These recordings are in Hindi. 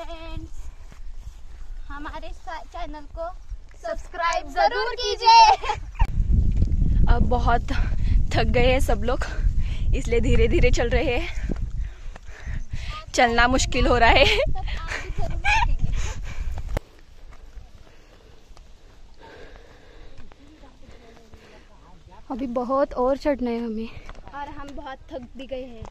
फ्रेंड्स हमारे चैनल को सब्सक्राइब ज़रूर कीजिए। अब बहुत थक गए हैं सब लोग इसलिए धीरे धीरे चल रहे हैं। चलना मुश्किल हो रहा है। अभी बहुत और चढ़ना है हमें। और हम बहुत थक भी गए हैं।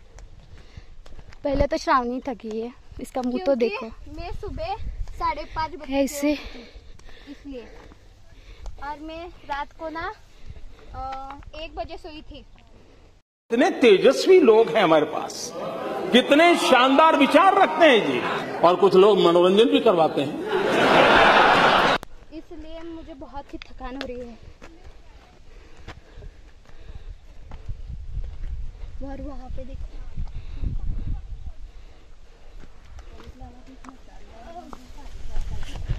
पहले तो श्रावणी थकी है। इसका मुँह तो देखो। मैं सुबह साढ़े पाँच बजे ऐसे इसलिए। और मैं रात को ना एक बजे सोई थी। कितने तेजस्वी लोग हैं हमारे पास। कितने शानदार विचार रखते हैं जी। और कुछ लोग मनोरंजन भी करवाते हैं। इसलिए मुझे बहुत ही थकान हो रही है। और वहाँ पे देखो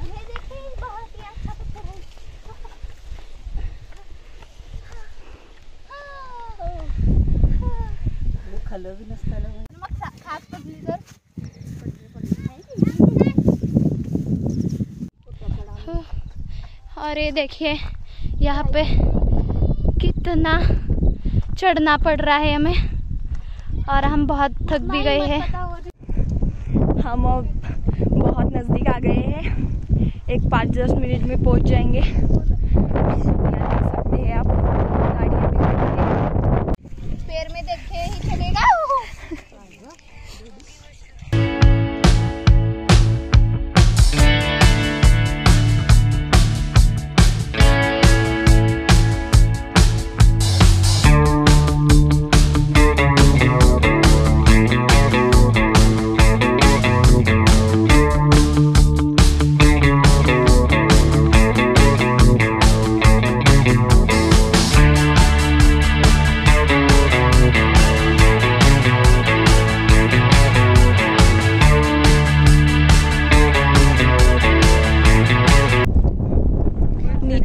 ये देखिए, बहुत ही अच्छा पत्थर है। मग खास पडली और ये देखिए यहाँ पे कितना चढ़ना पड़ रहा है हमें। और हम बहुत थक भी गए हैं। हम अब बहुत नज़दीक आ गए हैं। एक पाँच दस मिनट में पहुँच जाएँगे।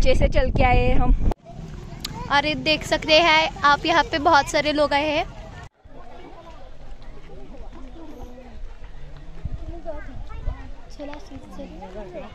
नीचे से चल के आए हैं हम। और देख सकते हैं, आप यहाँ पे बहुत सारे लोग आए हैं। चला।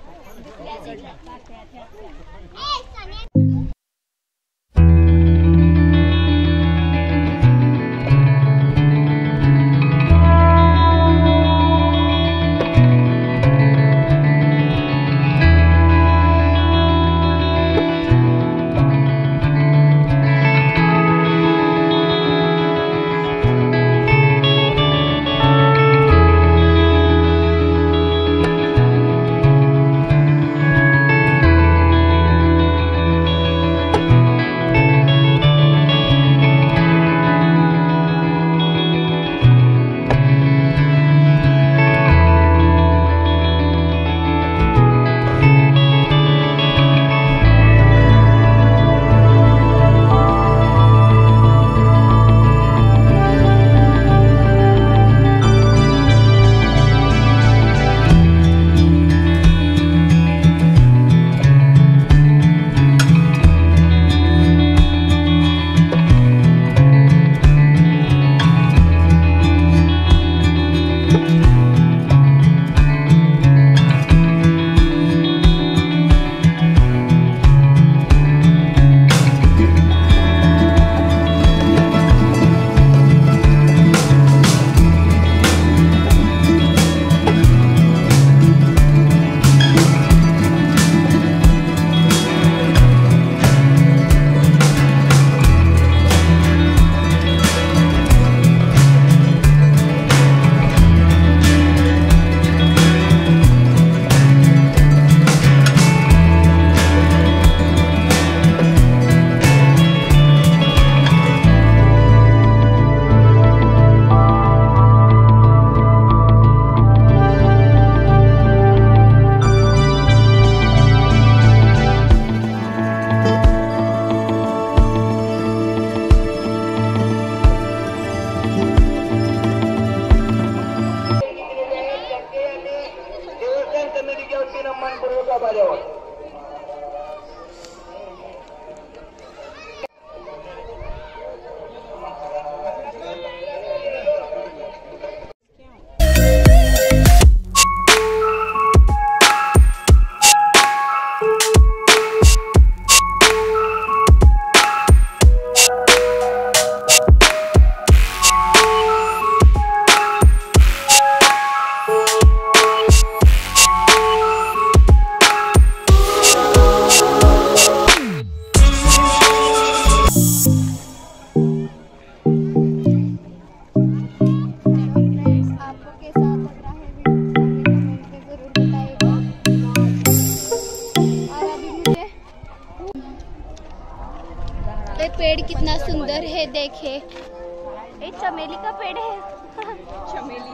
müdahale var. देखिए ये चमेली का पेड़ है। चमेली।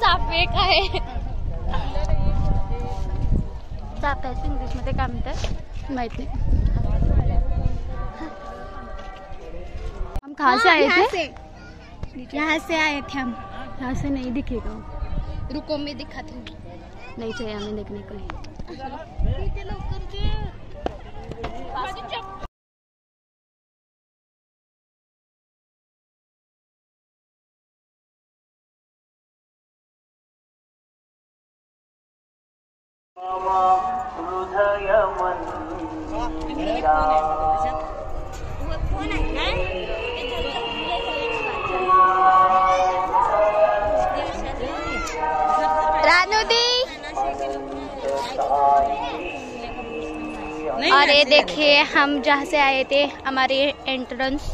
चाफे का आहे चाफ्याचं इंग्लिश मध्ये काय म्हणतात माहित नाही हम कहाँ से आए थे? यहाँ से आए थे हम। यहाँ से नहीं दिखेगा रुको मैं दिखाती हूँ। नहीं चाहिए हमें देखने को। रानू और ये देखिए हम जहाँ से आए थे हमारे एंट्रेंस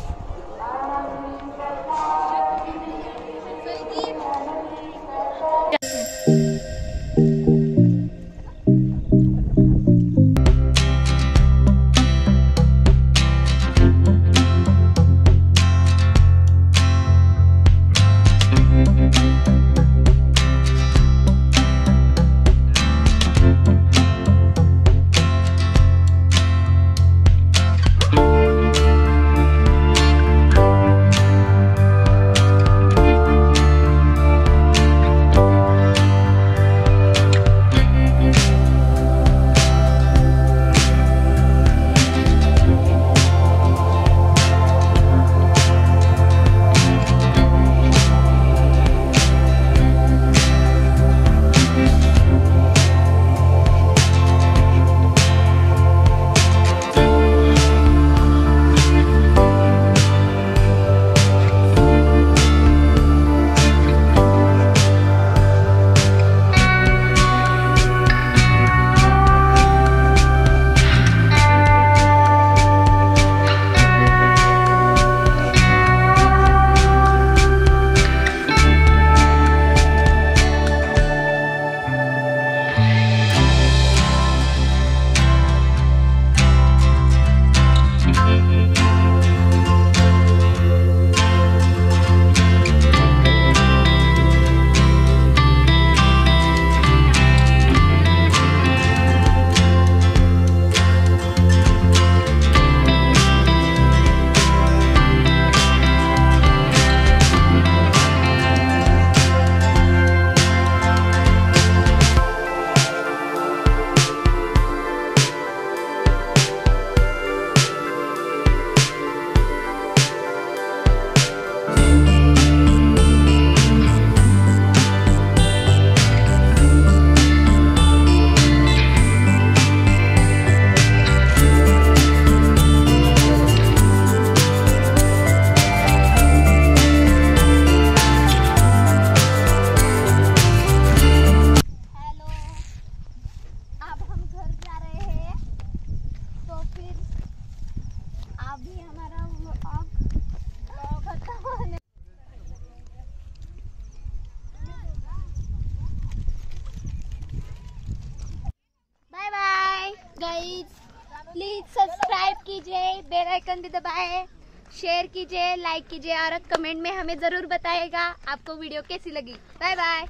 कीजिए, बेल आइकन भी दबाए शेयर कीजिए लाइक कीजिए और कमेंट में हमें ज़रूर बताएगा आपको वीडियो कैसी लगी। Bye bye